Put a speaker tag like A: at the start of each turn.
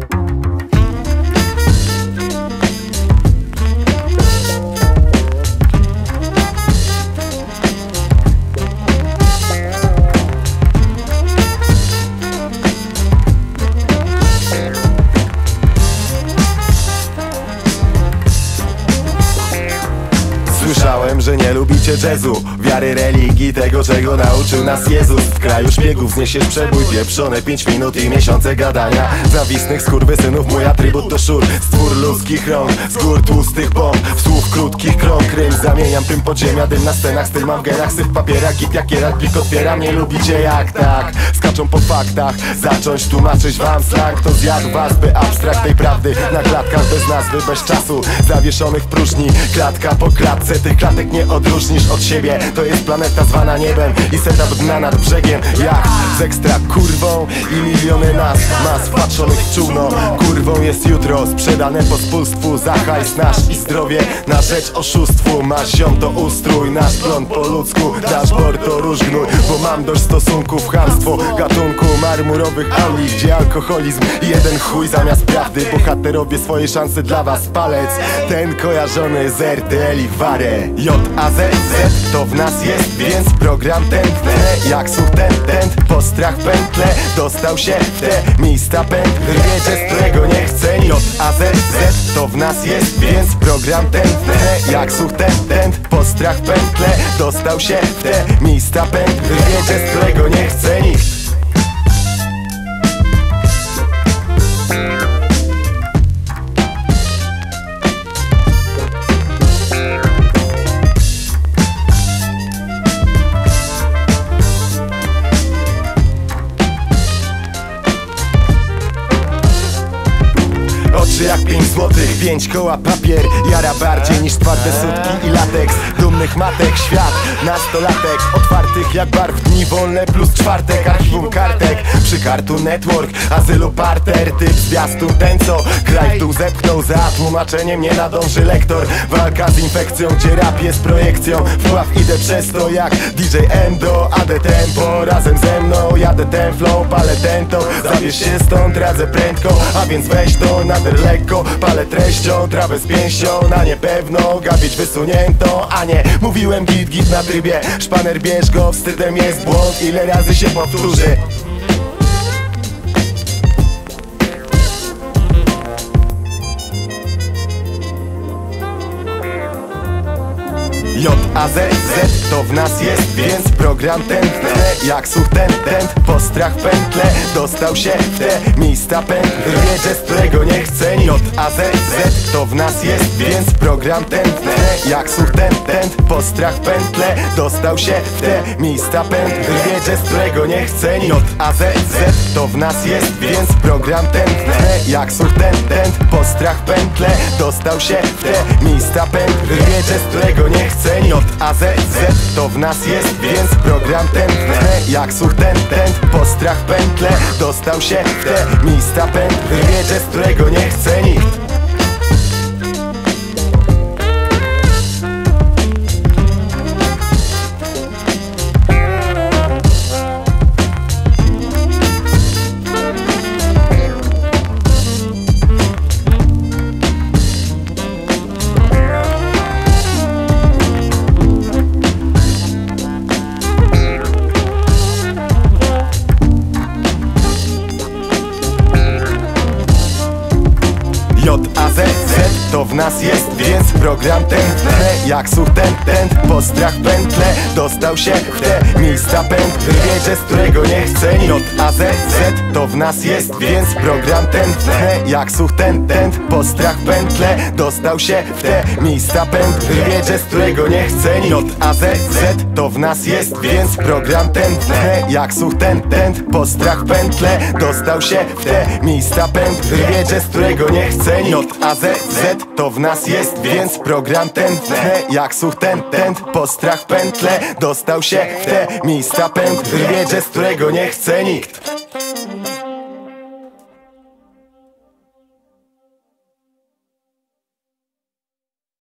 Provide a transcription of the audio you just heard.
A: Thank you. Słyszałem, że nie lubicie jazzu. Wiary, religii, tego czego nauczył nas Jezus. W kraju szpiegów zniesiesz przebój Pieprzone pięć minut i miesiące gadania. Zawistnych skurwysynów mój atrybut to szur. Stwór ludzkich rąk, z gór tłustych bomb. W słów krótkich krąg, rym zamieniam Prym podziemia, dym na scenach, styl mam w genach Syf papierach, git jak kierat, plik otwieram Nie lubicie jak tak, skaczą po faktach. Zacząć tłumaczyć wam slang. To zjadł was, by abstrakt tej prawdy Na klatkach bez nazwy, bez czasu. Zawieszonych próżni, klatka po klatce Tych klatek nie odróżnisz od siebie. To jest planeta zwana niebem I setup dna nad brzegiem. Jak z ekstra kurwą I miliony nas, mas patrzonych w czółno Kurwą jest jutro, sprzedane pospólstwu Za hajs nasz i zdrowie, na rzecz oszustwu. Masz ziom to ustrój, nasz plon po ludzku. Dashboard to różgnój, bo mam dość stosunków. Chamstwo gatunku marmurowych auli Gdzie alkoholizm jeden chuj zamiast prawdy. Bohaterowie swoje szanse dla was palec. Ten kojarzony z RTL i Warę J-A-Z, Z to w nas jest, więc program ten tle Jak słuch ten, ten, postrach pętle Dostał się w te miejsca pęd Wiecie, z którego nie chce J-A-Z, Z to w nas jest, więc program ten tle Jak słuch ten, ten, postrach pętle Dostał się w te miejsca pęd Wiecie, z którego nie chce nikt Oczy jak pięć złotych, pięć koła papier Jara bardziej niż twarde sutki i lateks Dumnych matek, świat, nastolatek Otwartych jak barw, dni wolne plus czwartek Archiwum kartek, przy Cartoon Network Azylu parter, typ zwiastun ten co Kraj dół zepchnął, za tłumaczeniem nie nadąży lektor. Walka z infekcją, gdzie rap jest projekcją. Wpław idę przez to jak DJ Endo AD Tempo, razem ze mną jadę ten flow, palę ten to Zabierz się stąd, radzę prędko, a więc weź to nader lekko. Palę treścią, trawę z pięścią Na niepewno, gawieć wysuniętą A nie, mówiłem git, git na trybie. Szpaner bierz go, wstydem jest błąd. Ile razy się powtórzy Cuídate. Z to w nas jest, więc program ten tle Jak słuch ten, ten, postrach pętle Dostał się w te miejsca pęd Wiedzie, z którego nie chce J-A-Z, Z to w nas jest, więc program ten tle Jak słuch ten, ten, postrach pętle Dostał się w te miejsca pęd Wiedzie, z którego nie chce J-A-Z, Z to w nas jest, więc program ten tle Jak słuch ten, ten, postrach pętle Dostał się w te miejsca pęd Wiedzie, z którego nie chce J-A-Z, Z to w nas jest, więc program ten tle Jak słuch ten, ten, postrach pętle. Dostał się w te miejsca pęd Wiedzie, z którego nie chce nikt to w nas jest, więc program ten tle Jak słuch ten, ten, postrach pętle Dostał się w te miejsca pęd. Wiedzie, z którego nie chce J-A-Z, Z to w nas jest, więc program ten tle Jak słuch ten, ten, postrach pętle Dostał się w te miejsca pęd. Wiedzie, z którego nie chce J-A-Z, Z to w nas jest, więc program ten tle Jak słuch ten, ten, postrach pętle Dostał się w te miejsca pęd. Wiedzie, z którego nie chce J-A-Z, Z to w nas jest, więc program ten tle Jak słuch ten, ten, postrach pętle Dostał się w te miejsca pęd Wiedzie, z którego nie chce nikt